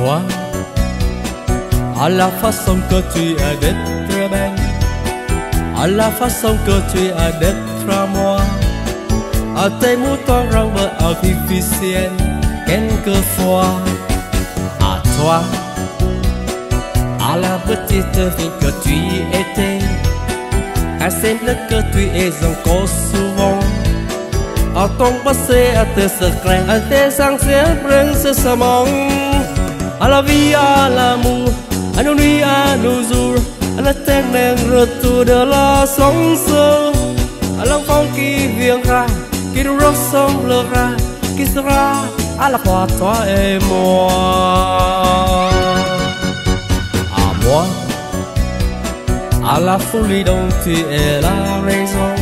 toi à la façon que tu es d'être belle à la façon que tu es d'être à moi à tes moutons rendent artificiels quelquefois à toi à la petite fille que tu étais à celle que tu es encore souvent à ton passé, à tes secrets, à tes anciens princes À la via à mu à ni anu à ala jours, neng l'éternel retour de la sonce, à l'enfant qui viendra, qui nous ressemblera, qui sera à la fois toi et moi. À moi, à la folie dont tu es la raison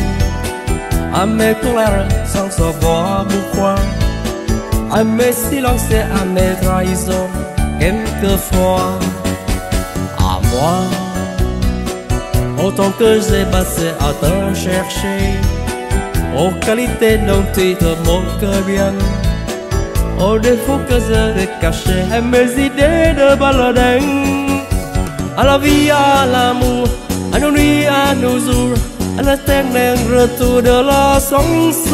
à mes colères sans savoir pourquoi, à mes silences et à mes trahisons, quelquefois, à moi, autant que j'ai passé à te chercher, aux qualités dont tu te moques bien, aux défauts que je t'ai cachés, à mes idées de baladin, à la vie, à l'amour, à nos nuits, à nos jours à l'éternel retour de la sonce,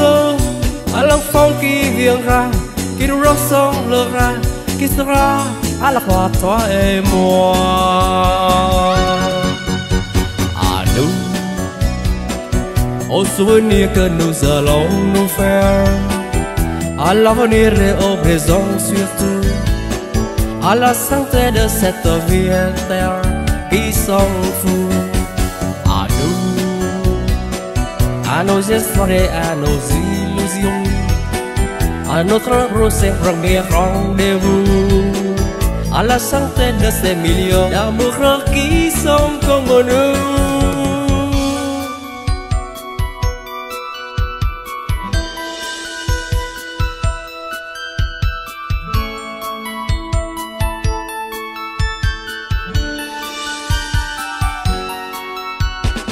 à l'enfant qui viendra, qui nous ressemblera, qui sera à la fois toi et moi. À nous, aux souvenirs que nous allons nous faire, à l'avenir et au présent surtout, à la santé de cette vie terre qui s'en fout. à nos espoirs et à nos illusions, à notre procès premier rendez-vous, à la santé de ces millions d'amoureux qui sont comme nous.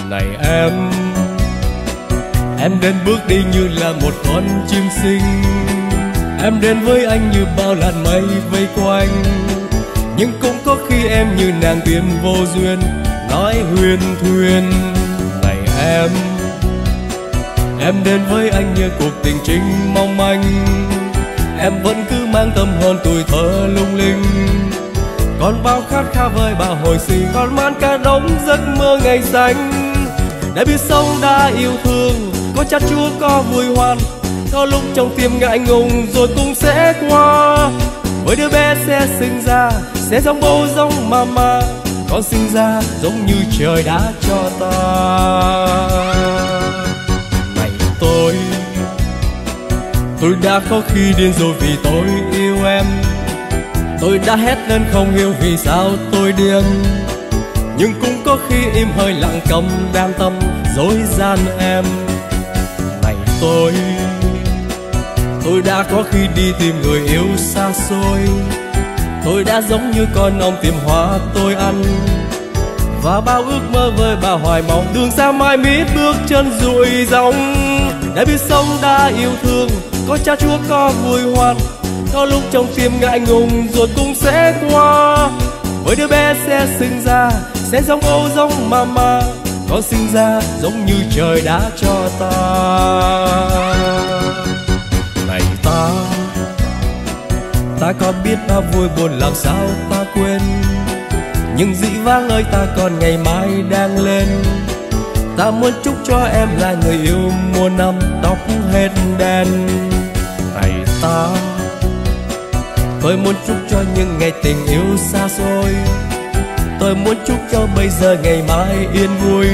này em Em đến bước đi như là một con chim xinh Em đến với anh như bao làn mây vây quanh. Nhưng cũng có khi em như nàng tiên vô duyên, Nói huyền thuyền. Này em Em đến với anh như cuộc tình trinh mong manh. Em vẫn cứ mang tâm hồn tuổi thơ lung linh. Còn bao khát khao vời bao hồi sinh, Còn man cả đống giấc mơ ngày xanh. Đã biết sống đã yêu thương, có chát chúa, có vui hoan. Có lúc trong tim ngại ngùng rồi cũng sẽ qua. Với đứa bé sẽ sinh ra sẽ giống bố, giống mama, con sinh ra giống như trời đã cho ta. Này tôi tôi đã có khi điên rồi vì tôi yêu em. Tôi đã hét lên không hiểu vì sao tôi điên. Nhưng cũng có khi im hơi lặng cầm đam tâm dối gian em. Tôi tôi đã có khi đi tìm người yêu xa xôi tôi đã giống như con ong tìm hoa tôi ăn. Và bao ước mơ với bao hoài mong. Đường xa mai mít bước chân rụi dòng đã biết sống đã yêu thương, có cha chúa có vui hoan. Có lúc trong tim ngại ngùng, rồi cũng sẽ qua. Với đứa bé sẽ sinh ra, sẽ giống ô, giống mama. Con sinh ra giống như trời đã cho ta. Ta có biết ta vui buồn làm sao ta quên. Nhưng dĩ vãng ơi, ta còn ngày mai đang lên. Ta muốn chúc cho em là người yêu mùa năm tóc hết đen. Này ta, tôi muốn chúc cho những ngày tình yêu xa xôi. Tôi muốn chúc cho bây giờ ngày mai yên vui.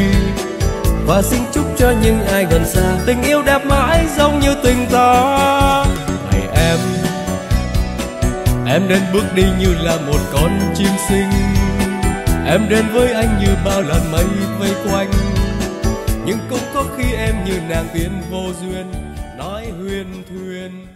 Và xin chúc cho những ai gần xa, tình yêu đẹp mãi giống như tình ta em đến bước đi như là một con chim xinh em đến với anh như bao làn mây vây quanh. Nhưng cũng có khi em như nàng tiên vô duyên, nói huyền thuyền.